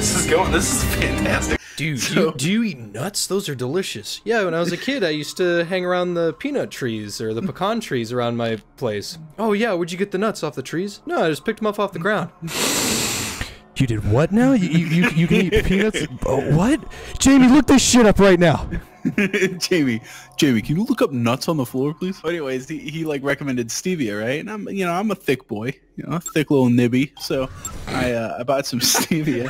this is going. This is fantastic. Dude, So- do, you, do you eat nuts? Those are delicious. Yeah, when I was a kid, I used to hang around the peanut trees or the pecan trees around my place. Oh yeah, where'd you get the nuts off the trees? No, I just picked them up off the ground. You did what now? You you, you, you can eat peanuts? Oh, what? Jamie, look this shit up right now. Jamie, Jamie, can you look up nuts on the floor, please? Anyways, he, he like recommended stevia, right? And I'm, you know, I'm a thick boy, you know, a thick little nibby. So I, uh, I bought some stevia.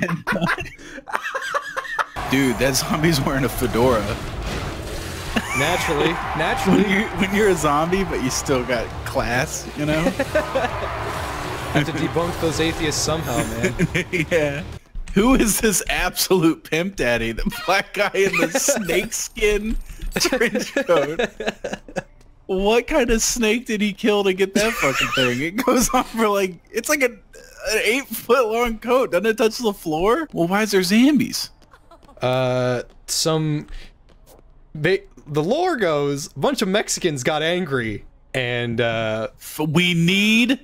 dude, that zombie's wearing a fedora. Naturally, When, naturally. you, when you're a zombie, but you still got class, you know? have to debunk those atheists somehow, man. yeah. Who is this absolute pimp daddy? The black guy in the snakeskin trench coat. What kind of snake did he kill to get that fucking thing? It goes on for like it's like a, an eight foot long coat. Doesn't it touch the floor? Well, why is there zombies? Uh, some they the lore goes a bunch of Mexicans got angry and uh F- We need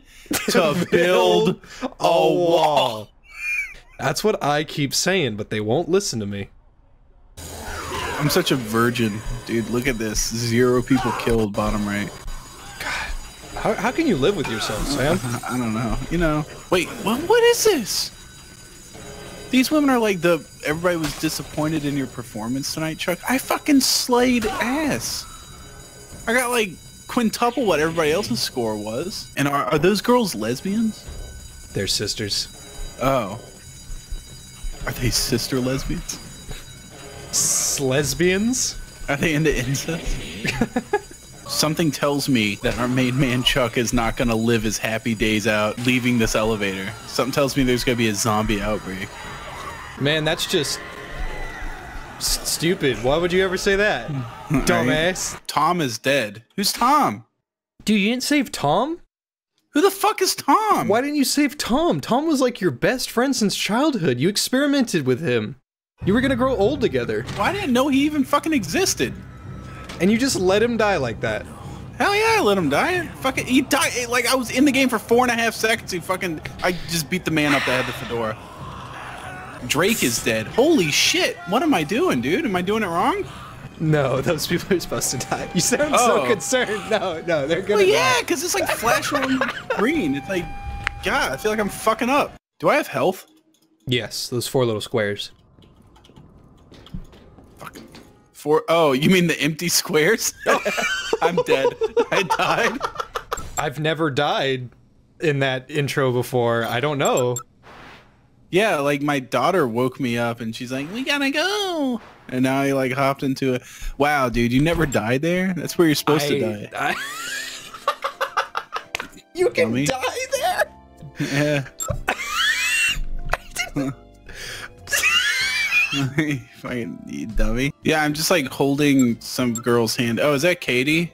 to build a wall. That's what I keep saying, but they won't listen to me. I'm such a virgin, dude. Look at this. Zero people killed. Bottom right. How, how can you live with yourself, Sam? I don't know. You know. Wait, what? What is this? These women are like the. Everybody was disappointed in your performance tonight, Chuck. I fucking slayed ass. I got like quintuple what everybody else's score was. And are, are those girls lesbians? They're sisters. Oh. Are they sister lesbians? S- lesbians? Are they into incest? Something tells me that our main man Chuck is not gonna live his happy days out leaving this elevator. Something tells me there's gonna be a zombie outbreak. Man, that's just stupid. Why would you ever say that? Dumbass. Tom is dead. Who's Tom? Dude, you didn't save Tom? Who the fuck is Tom? Why didn't you save Tom? Tom was like your best friend since childhood. You experimented with him. You were gonna grow old together, Why I didn't know he even fucking existed. And you just let him die like that. Hell yeah, I let him die. Fucking, he died. Like I was in the game for four and a half seconds. He fucking, I just beat the man up that had the fedora. Drake is dead. Holy shit! What am I doing, dude? Am I doing it wrong? No, those people are supposed to die. You sound so Oh. concerned. No, no, they're gonna Well, yeah, because it's like flashing green. It's like, God, I feel like I'm fucking up. Do I have health? Yes, those four little squares. Fucking four oh you mean the empty squares? I'm dead. I died. I've never died in that intro before. I don't know. Yeah, like my daughter woke me up and she's like, "We gotta go," and now I like hopped into it. Wow, dude, you never died there. That's where you're supposed to die. I- you can Dummy. die there. Yeah. Fucking dummy. Yeah, I'm just like holding some girl's hand. Oh, is that Katie?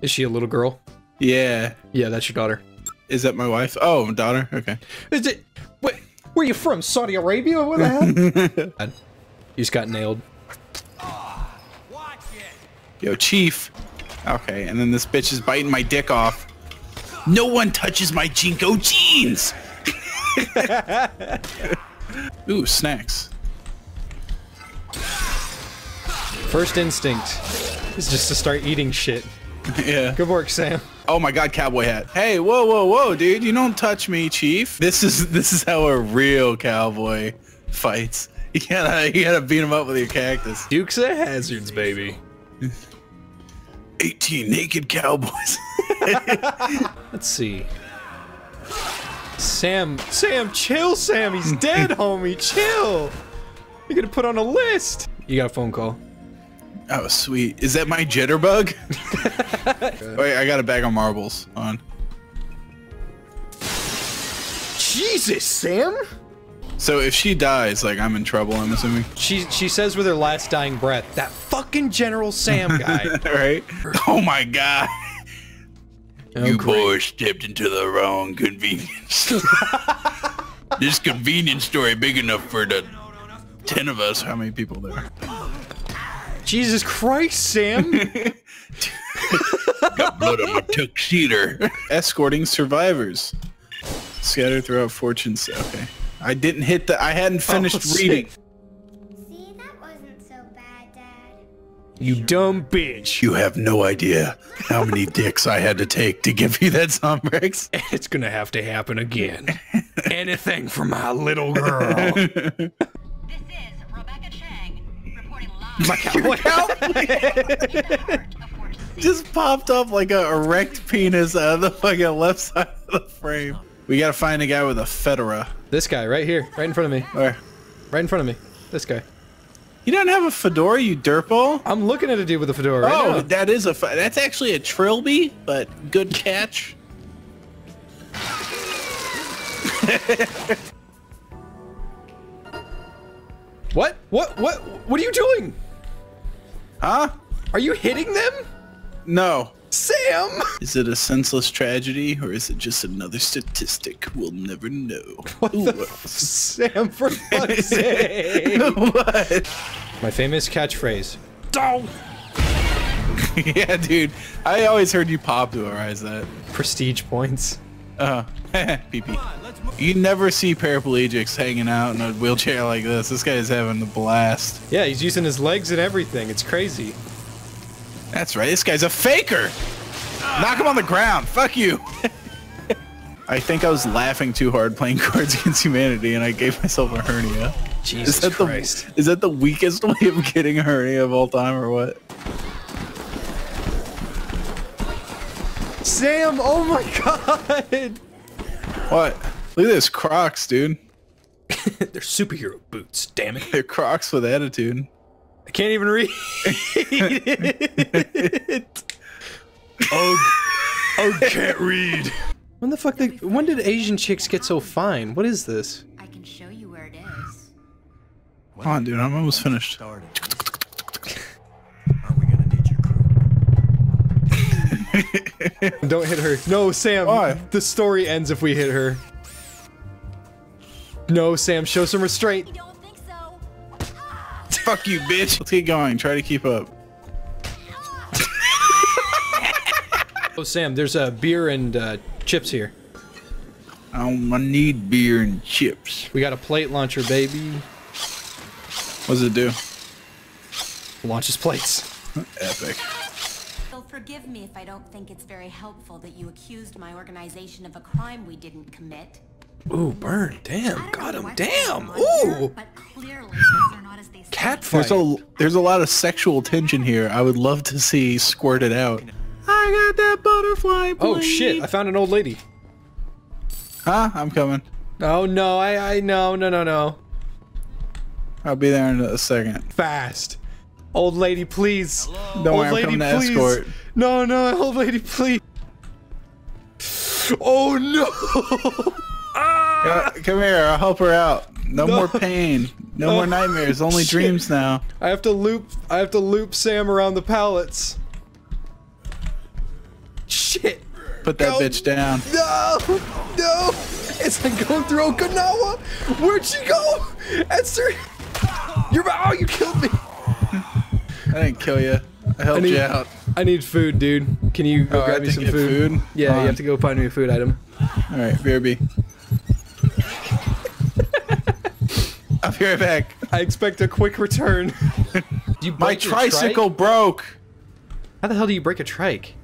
Is she a little girl? Yeah. Yeah, that's your daughter. Is that my wife? Oh, my daughter. Okay. Is it? Wait, where you from? Saudi Arabia? What the hell? you just got nailed. Yo, Chief. Okay, and then this bitch is biting my dick off. No one touches my JNCO jeans. Ooh, snacks. First instinct is just to start eating shit. yeah. Good work, Sam. Oh my god, cowboy hat. Hey, whoa, whoa, whoa, dude. You don't touch me, chief. This is this is how a real cowboy fights. You gotta you gotta beat him up with your cactus. Dukes of Hazards, baby. 18 naked cowboys. Let's see. Sam, Sam, chill, Sam. He's dead, homie. Chill. You're gonna put on a list. You got a phone call. Oh, sweet. Is that my jitterbug? Oh, wait, I got a bag of marbles on. Jesus, Sam. So if she dies, like I'm in trouble, I'm assuming. She she says with her last dying breath, that fucking General Sam guy. right? Oh my god. Oh, you great. boys stepped into the wrong convenience this convenience store big enough for the ten of us. How many people there? Jesus Christ, Sam. but I'm a tuxedo. Escorting survivors. Scattered throughout fortunes. Okay. I didn't hit the. I hadn't oh, finished Oh, reading. See, that wasn't so bad, Dad. You dumb bitch. You have no idea how many dicks I had to take to give you that Zombrex. It's gonna have to happen again. Anything for my little girl. reporting live What? from the heart of Fortune City. Just popped up like a erect penis out of the fucking left side of the frame. We gotta find a guy with a fedora. this guy right here, right in front of me, Where? right in front of me. This guy. You don't have a fedora, you dirtball? I'm looking at a dude with a fedora right oh, now. that is a. That's actually a trilby, but good catch. What? What? What? What are you doing? Huh? Are you hitting them? No. Sam! Is it a senseless tragedy or is it just another statistic we'll never know? What the Sam, for fuck's sake! what? My famous catchphrase. Don't! yeah, dude. I always heard you popularize that. Prestige points. Uh, PP. You never see paraplegics hanging out in a wheelchair like this. This guy's having a blast. Yeah, he's using his legs and everything. It's crazy. That's right. This guy's a faker. Knock him on the ground. Fuck you. I think I was laughing too hard playing Cards Against Humanity, and I gave myself a hernia. Jesus Is that Christ. the is that the weakest way of getting a hernia of all time, or what? Sam, oh my god! What? Look at this Crocs, dude. They're superhero boots, damn it. They're Crocs with attitude. I can't even read it. Oh, oh, can't read. When the fuck? They, when did Asian chicks get so fine? What is this? I can show you where it is. Come on, dude. I'm almost finished. Are we gonna need your crew? Don't hit her. No, Sam. Why? The story ends if we hit her. No, Sam. Show some restraint. You don't think so? Fuck you, bitch. Let's get going. Try to keep up. Oh, Sam. There's uh, beer and uh, chips here. Um, I need beer and chips. We got a plate launcher, baby. What does it do? Launches plates. Epic. You'll forgive me if I don't think it's very helpful that you accused my organization of a crime we didn't commit. Ooh, burn. Damn. I don't Got him. Damn. going on here, Ooh. But clearly things are not as they seem. Cat fight. There's a there's a lot of sexual tension here. I would love to see squirted out. I got that butterfly. Oh shit! I found an old lady. Huh? I'm coming. Oh no! I I no no no no. I'll be there in a second. Fast, old lady, please. Don't old worry, I'm lady, coming to please. escort. No no, old lady, please. Oh no! Come here. I'll help her out. No, No. more pain. No, No. more nightmares. Only Shit. dreams now. I have to loop. I have to loop Sam around the pallets. Shit! Put that Go. bitch down. No! No! It's like going through Okinawa! Where'd she go? Esther! You're oh, you killed me! I didn't kill you. I helped need- you out. I need food, dude. Can you go Oh, grab have me some food? food? Yeah, Hold you have to go find me a food item. All right, BRB. Be right back. I expect a quick return. you My tricycle trike? broke. How the hell do you break a trike?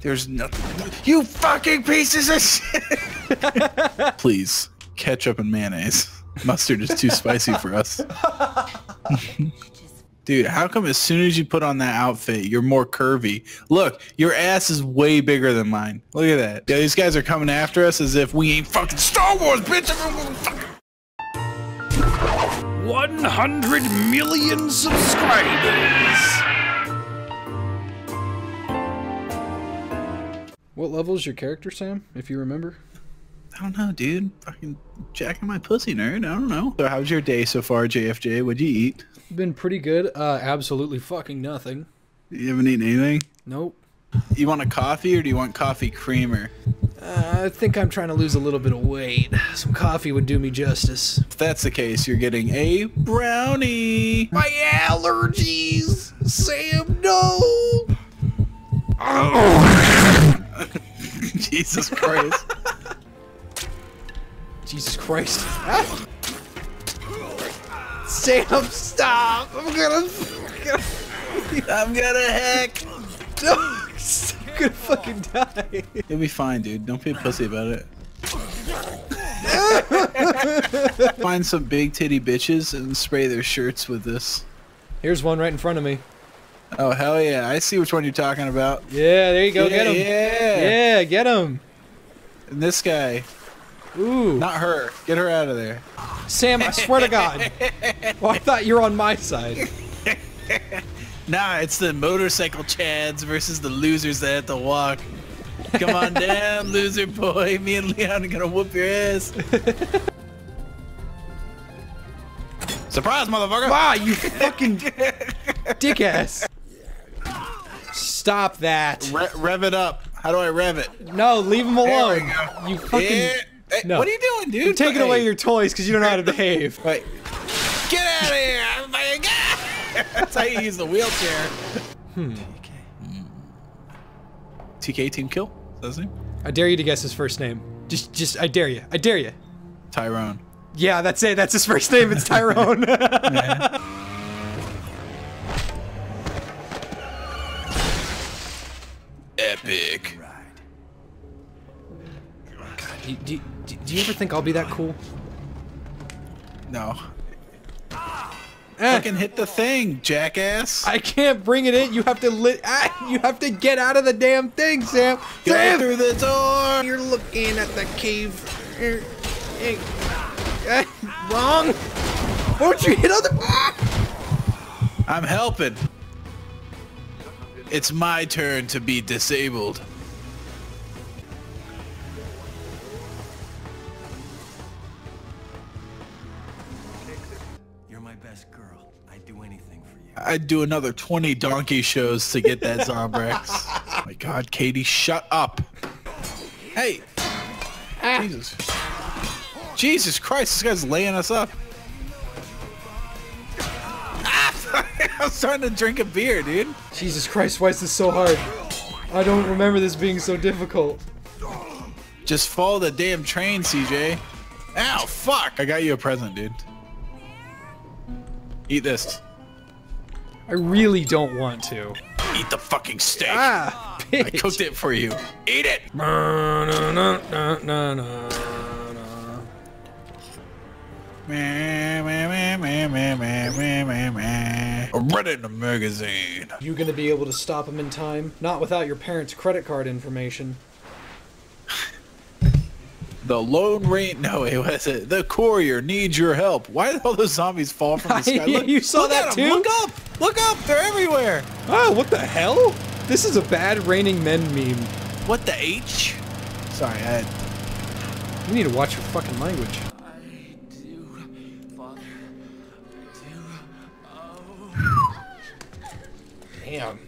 There's nothing. You fucking pieces of shit! Please, ketchup and mayonnaise. Mustard is too spicy for us. Dude, how come as soon as you put on that outfit, you're more curvy? Look, your ass is way bigger than mine. Look at that. Yeah, these guys are coming after us as if we ain't fucking Star Wars, bitch! 100 million subscribers! What level is your character, Sam, if you remember? I don't know, dude. Fucking jacking my pussy, nerd. I don't know. So how's your day so far, JFJ? What'd you eat? Been pretty good. Uh, absolutely fucking nothing. You haven't eaten anything? Nope. You want a coffee or do you want coffee creamer? Uh, I think I'm trying to lose a little bit of weight. Some coffee would do me justice. If that's the case, you're getting a brownie. My allergies! Sam, no! Oh. Jesus Christ. Jesus Christ. Sam, stop! I'm gonna. I'm gonna heck. No, I'm gonna fucking die. You'll be fine, dude. Don't be a pussy about it. Find some big titty bitches and spray their shirts with this. Here's one right in front of me. Oh hell yeah! I see which one you're talking about. Yeah, there you go. yeah, get him. Yeah. Yeah, get him. And this guy, Ooh. not her. Get her out of there. Sam, I swear to God. Well, oh, I thought you were on my side. Nah, it's the motorcycle chads versus the losers that have to walk. Come on down, loser boy. Me and Leon are gonna whoop your ass. Surprise, motherfucker! Wow, you fucking dick ass. Stop that. Re- rev it up. How do I rev it? No, leave him alone. You fucking. Yeah. Hey, No. What are you doing, dude? I'm taking Hey. away your toys because you don't know how to behave. Get out of here! That's how you use the wheelchair. Hmm. TK team kill. Is that his name? I dare you to guess his first name. Just, just, I dare you. I dare you. Tyrone. Yeah, that's it. That's his first name. It's Tyrone. Epic. do, do, do, do you ever think I'll be that cool? No. Eh, Fucking hit the thing, jackass. I can't bring it in. You have to lit. Ah, you have to get out of the damn thing, Sam. Go Sam, through the door. you're looking at the cave. Er, eh, eh, wrong. Won't you hit other? I'm helping. It's my turn to be disabled. I'd do another 20 donkey shows to get that Zombrex. oh my god, Katie, shut up. Hey. Jesus. Jesus Christ, this guy's laying us up. Ah, I'm starting to drink a beer, dude. Jesus Christ, why is this so hard? I don't remember this being so difficult. Just follow the damn train, CJ. Ow, fuck. I got you a present, dude. Eat this. I really don't want to. Eat the fucking steak. Ah, bitch. I cooked it for you. Eat it. I read it in a magazine. You gonna be able to stop him in time? Not without your parents' credit card information. The Lone Ranger. No, wait, what is it? Uh, the courier needs your help. Why did all those zombies fall from the sky? You saw look that too? Look up. Look up. They're everywhere. Oh, what the hell? This is a bad raining men meme. What the H? Sorry, I. You need to watch your fucking language. Damn.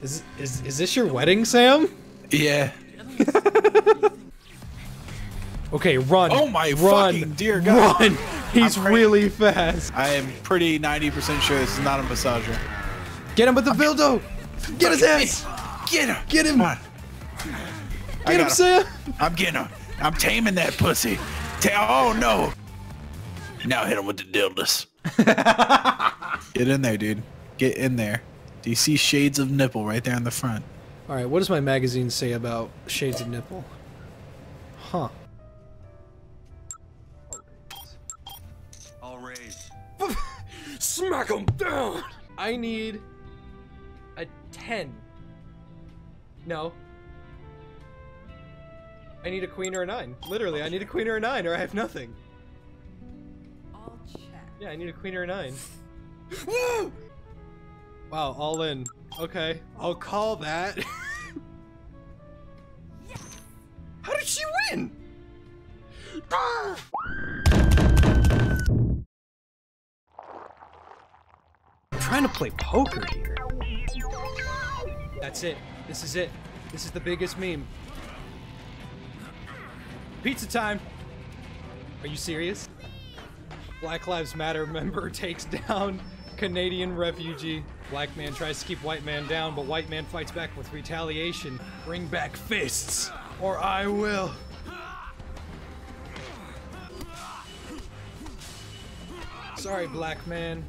Is, is, is this your wedding, Sam? Yeah. Okay, run. Oh my run, fucking dear God. Run! He's really fast. I am pretty 90% sure this is not a massager. Get him with the dildo! Get his ass! Get him. Get him! Come on. Get him, Sam! I'm getting him. I'm taming that pussy. Ta- oh no. Now hit him with the dildos. Get in there, dude. Get in there. Do you see shades of nipple right there in the front? Alright, what does my magazine say about shades of nipple? Huh. Smack him down! I need a 10. No. I need a queen or a 9. Literally, I need a queen or a 9 or I have nothing. All check. Yeah, I need a queen or a 9. wow, all in. Okay, I'll call that. How did she win? Ah! Trying to play poker here. That's it. This is it. This is the biggest meme. Pizza time. Are you serious? Black Lives Matter member takes down Canadian refugee. Black man tries to keep white man down, but white man fights back with retaliation. Bring back fists. Or I will. Sorry, black man.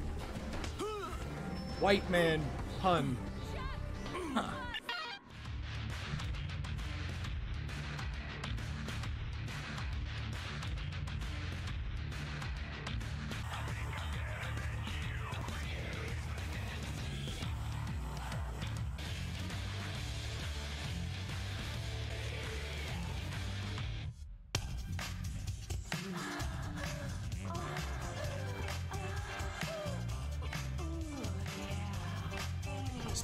White man, hun.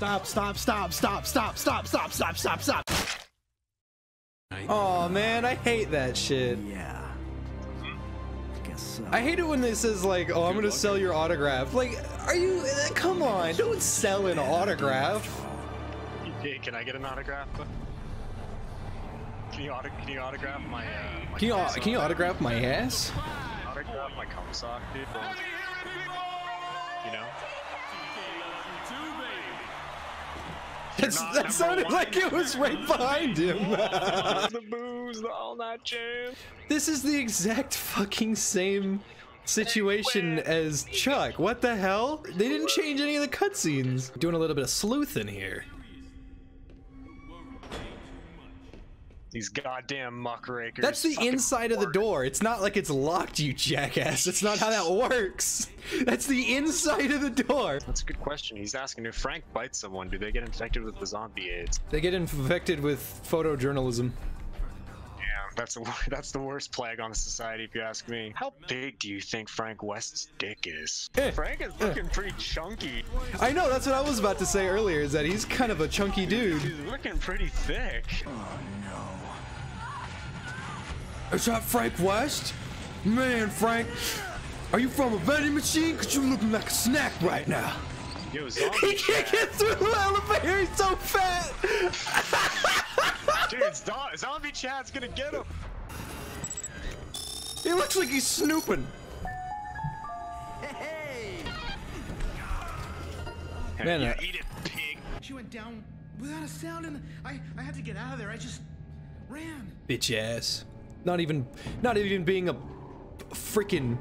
Stop, stop, stop, stop, stop, stop, stop, stop, stop, stop. Oh man, I hate that shit. Yeah. Guess so. I hate it when it says like, "Oh, I'm gonna sell your autograph." Like, are you? uh, Come on, don't sell an autograph. Hey, can I get an autograph? Can you, auto can you autograph my, uh, my Can you au- sock? can you autograph my ass? autograph my cum sock, dude? You know? That's, not that sounded like it was right behind him. the booze, the all night jam. this is the exact fucking same situation as Chuck. What the hell? They didn't change any of the cutscenes. Doing a little bit of sleuth in here. These goddamn muckrakers. That's the inside of the door. It's not like it's locked, you jackass. That's not how that works. That's the inside of the door. That's a good question. He's asking if Frank bites someone, do they get infected with the zombie AIDS? They get infected with photojournalism. Yeah, that's the that's the worst plague on society, if you ask me. How big do you think Frank West's dick is? Eh, Frank is looking pretty chunky. I know, that's what I was about to say earlier, is that he's kind of a chunky dude. He's looking pretty thick. Oh no. Is that Frank West? Man, Frank, are you from a vending machine? Cause you looking like a snack right now. Yo, He can't get through the elevator, he's so fat! Dude, zombie Chad's gonna get him. He looks like he's snooping. hey Man, yeah, uh, eat it, pig. She went down without a sound, and I, I had to get out of there. I just ran. Bitch ass. Not even, not even being a freaking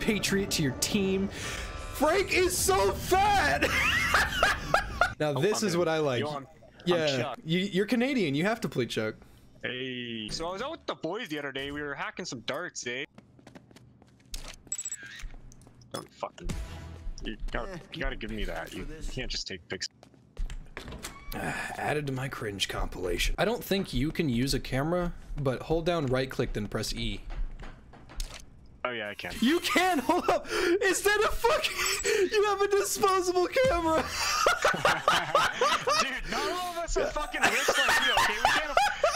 patriot to your team. Frank is so fat! now this I'm is in. what I like. Yo, I'm- I'm yeah, Chuck. you, you're Canadian. You have to play Chuck. Hey. So I was out with the boys the other day. We were hacking some darts, eh? Don't fucking. You gotta, you gotta give me that. You can't just take pics. Added to my cringe compilation. I don't think you can use a camera, but hold down right click then press E. Oh yeah, I can. You can hold up instead of fucking. You have a disposable camera. Dude, not all of us are fucking rich like you. Okay, we can't.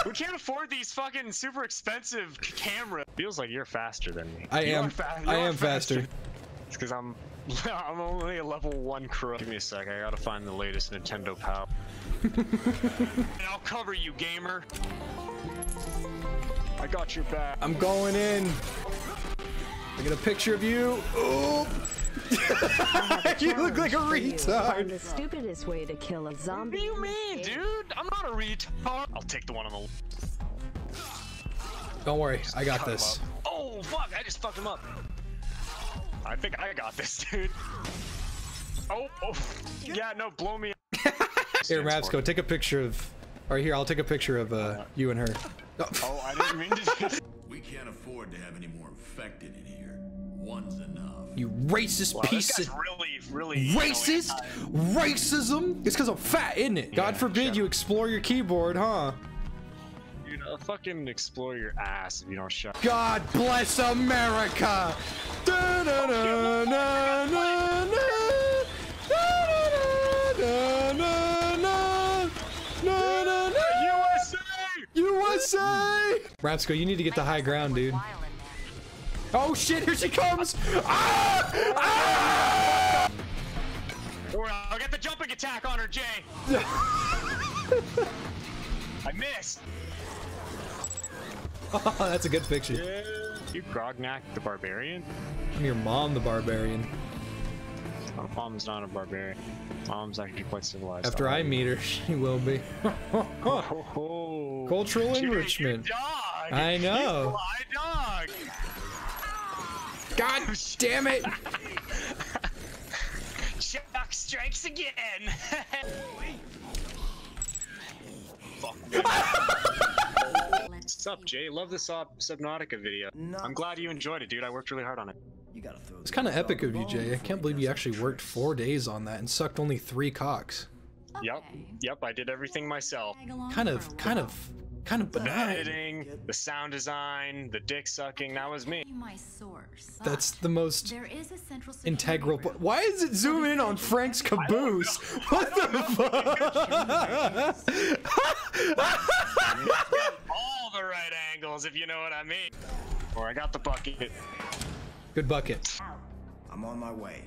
We can't afford these fucking super expensive c- cameras. Feels like you're faster than me. I You am. fa- I am faster. It's because I'm. I'm only a level one crook. Give me a sec. I gotta find the latest Nintendo PAL. and I'll cover you, gamer. I got your back. I'm going in. I get a picture of you. Oh. you look like a Find retard. the stupidest way to kill a zombie. What do you mean, dude? I'm not a retard. I'll take the one on the. Don't worry, I got this. Oh fuck! I just fucked him up. I think I got this, dude. Oh, oh, yeah, no, blow me. Here, Mavsco, take a picture of. Or here, I'll take a picture of uh, you and her. Oh, Oh, I didn't mean to. We can't afford to have any more infected here. One's enough. you racist Wow, piece of really, really racist racism. It's because I'm fat, isn't it? God forbid shut you explore your keyboard, huh? Dude, I'll fucking explore your ass if you don't shut. God bless America. USA! USA! Rapsco, you need to get the high ground, dude. Oh shit, here she comes! Ah! Ah! I'll get the jumping attack on her, Jay. I missed. Oh, that's a good picture. You Grognak the barbarian? I'm your mom, the barbarian. Oh, mom's not a barbarian. Mom's actually quite civilized. After I meet her, she will be. Cultural enrichment. I know. You dog. God damn it! Chuck strikes again. What's up, Jay? Love the Sub Subnautica video. I'm glad you enjoyed it, dude. I worked really hard on it. You gotta throw It's kind of epic of you, Jay. I can't believe you actually worked four days on that and sucked only three cocks. Yep, yep. I did everything myself. Kind of, kind of, kind of The editing, the sound design, the dick sucking. That was me. My source. That's the most There is a central integral. p- Why is it zooming in on Frank's caboose? What the fuck? All the right angles, if you know what I mean. Or I got the bucket. Good bucket. I'm on my way.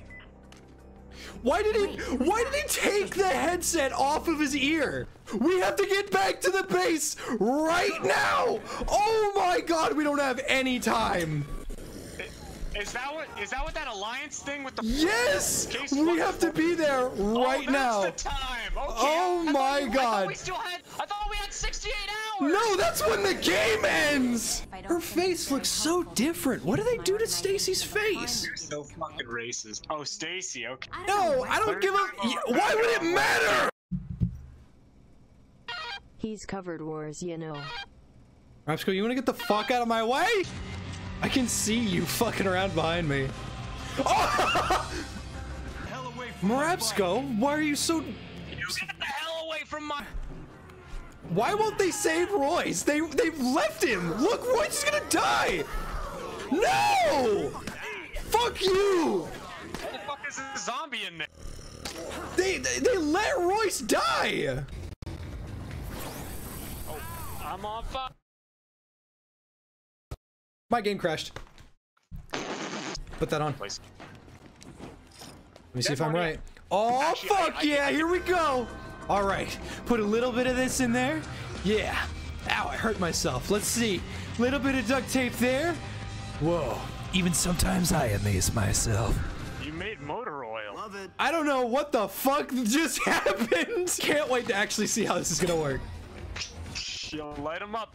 Why did he? Why did he take the headset off of his ear? We have to get back to the base right now. Oh my God, we don't have any time. Is that what? Is that what that alliance thing with the? Yes, we have to be there right oh, now. That's the time. Okay. Oh I my we- I thought we still had. I thought we had 68 hours. No, that's when the game ends. Her face looks so different. What do they do to Stacy's face? So fucking racist. Oh, Stacy. Okay. No, I don't give a. Why would it matter? He's covered wars, you know. Rapsco, you want to get the fuck out of my way? I can see you fucking around behind me. Oh! Merapsco, why are you so... You get the hell away from my. Why won't they save Royce? They, they've left him! Look, Royce is gonna die! No! Fuck you! What the fuck is a zombie in there? They, they, they let Royce die! Oh, I'm on fire. My game crashed. Put that on. Place. Let me see if I'm right. Oh, fuck yeah, here we go. All right, put a little bit of this in there. Yeah. Ow, I hurt myself. Let's see. Little bit of duct tape there. Whoa. Even sometimes I amaze myself. You made motor oil. Love it. I don't know what the fuck just happened. Can't wait to actually see how this is gonna work. You'll light them up.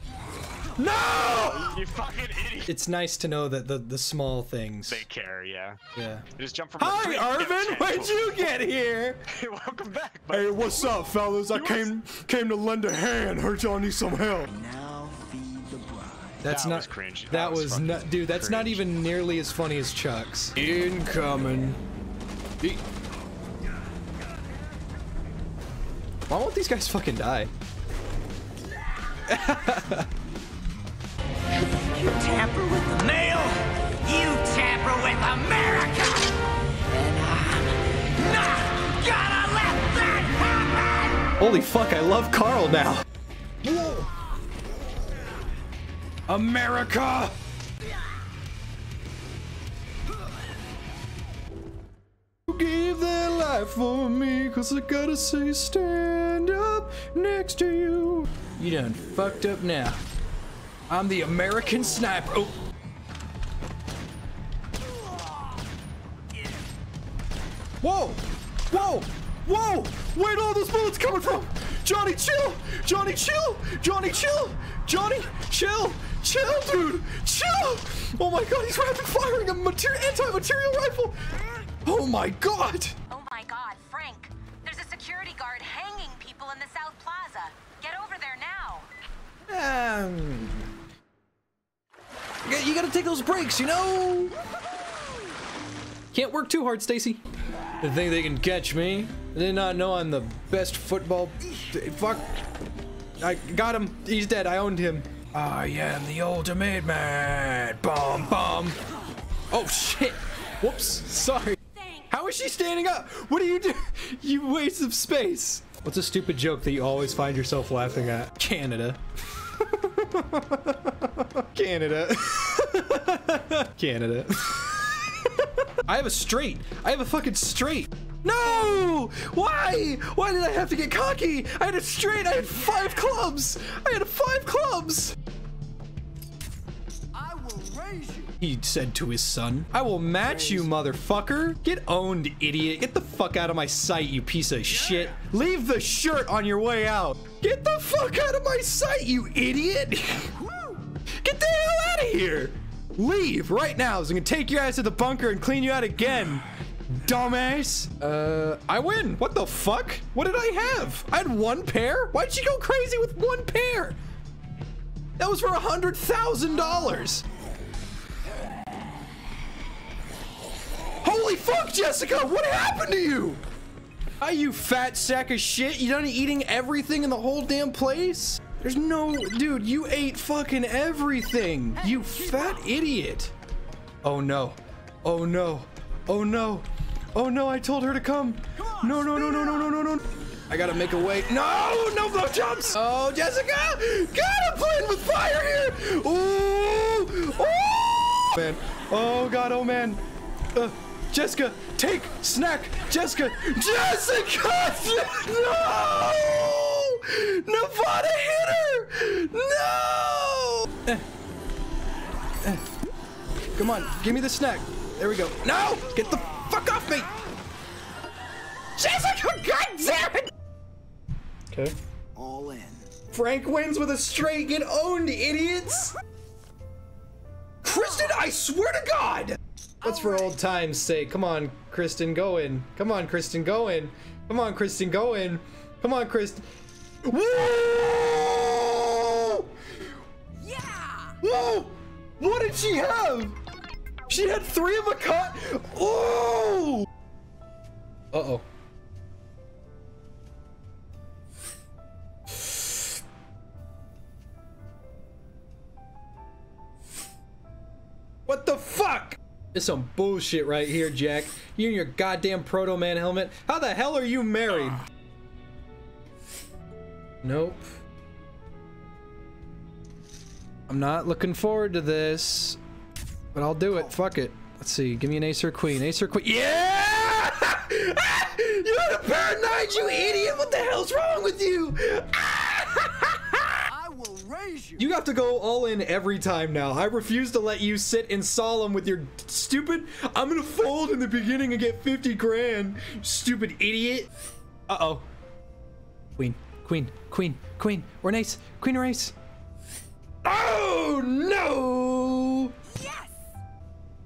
No! You fucking idiot. It's nice to know that the, the small things. They care, yeah. Yeah. They just jump from. a tree Hi, and get a Arvin. chance. When'd you get here? Hey, welcome back. Hey, what's up, fellas? I came came to lend a hand. Heard y'all need some help. Now feed the bride. That's That not was cringe. That, That was was not, dude. That's not even nearly as funny as Chuck's. Incoming. E- Why won't these guys fucking die? You tamper with the mail, you tamper with America! And I'm not gonna let that happen! Holy fuck! I love Carl now. America. Who gave their life for me? Cause I gotta say, stand up next to you. You done fucked up now. I'm the American sniper. Oh. Whoa! Whoa! Whoa! Where'd all those bullets coming from? Johnny, chill! Johnny, chill! Johnny, chill! Johnny, chill! Chill, dude! Chill! Oh my god, he's rapid firing a mater- anti-material rifle! Oh my god! Oh my god, Frank. There's a security guard hanging people in the South you you gotta take those breaks, you know? Can't work too hard, Stacy. They think they can catch me. They did not know I'm the best football. Fuck. I got him. He's dead. I owned him. Ah, I am the ultimate man. Bomb, bomb. Oh shit. Whoops. Sorry. How is she standing up? What do you do? You waste of space. What's a stupid joke that you always find yourself laughing at? Canada. Canada. Canada. I have a straight. I have a fucking straight. No! Why? Why did I have to get cocky? I had a straight. I had five clubs. I had five clubs. I will raise you. he said to his son. I will match you, motherfucker. Get owned, idiot. Get the fuck out of my sight, you piece of shit. Leave the shirt on your way out. Get the fuck out of my sight, you idiot. Get the hell out of here. Leave right now. So I'm gonna take your ass to the bunker and clean you out again. Dumbass. Uh, I win. What the fuck? What did I have? I had one pair? Why'd she go crazy with one pair? That was for a hundred thousand dollars. Holy fuck, Jessica! What happened to you? Are you fat sack of shit? You done eating everything in the whole damn place? There's no, dude, you ate fucking everything. You fat idiot. Oh no. Oh no. Oh no. Oh no, I told her to come. No, no, no, no, no, no, no, no. I gotta make a way. No, no blow jumps. Oh, Jessica! God, I'm playing with fire here. Ooh, ooh. Man. Oh God, oh man. Uh, Jessica, take snack. Jessica, Jessica! No! Nevada hit her! No! Eh. Eh. Come on, give me the snack. There we go. No! Get the fuck off me! Jessica, god damn it! Okay. All in. Frank wins with a straight get owned, idiots! Kristen, I swear to God! That's for old time's sake? Come on, Kristen, go in. Come on, Kristen, go in. Come on, Kristen, go in. Come on, Kristen. Woo! Yeah! Whoa! What did she have? She had three of a cut. Oh! Uh oh. What the fuck? It's some bullshit right here, Jack. You and your goddamn Proto Man helmet. How the hell are you married? Nope. I'm not looking forward to this, but I'll do it. Fuck it. Let's see. Give me an ace or queen. Ace or queen. Yeah! you had a pair of nines, you idiot! What the hell's wrong with you? I will raise you. You have to go all in every time now. I refuse to let you sit in solemn with your stupid. I'm gonna fold in the beginning and get 50 grand. Stupid idiot. Uh oh. Queen, queen, queen, queen. Or ace. Queen or ace. Oh no! Yes!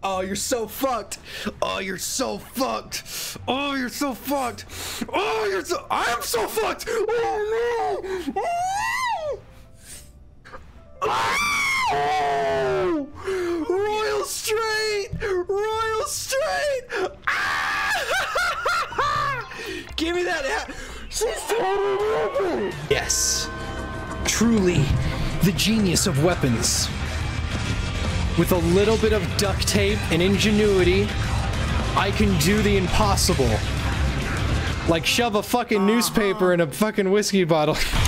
Oh, you're so fucked. Oh, you're so fucked. Oh, you're so fucked. Oh, you're so. I am so fucked. Oh no! Oh! Oh! Royal straight! Royal straight! Ah! Give me that hat! She's totally Yes. Truly, the genius of weapons. With a little bit of duct tape and ingenuity, I can do the impossible. Like shove a fucking uh-huh. newspaper in a fucking whiskey bottle.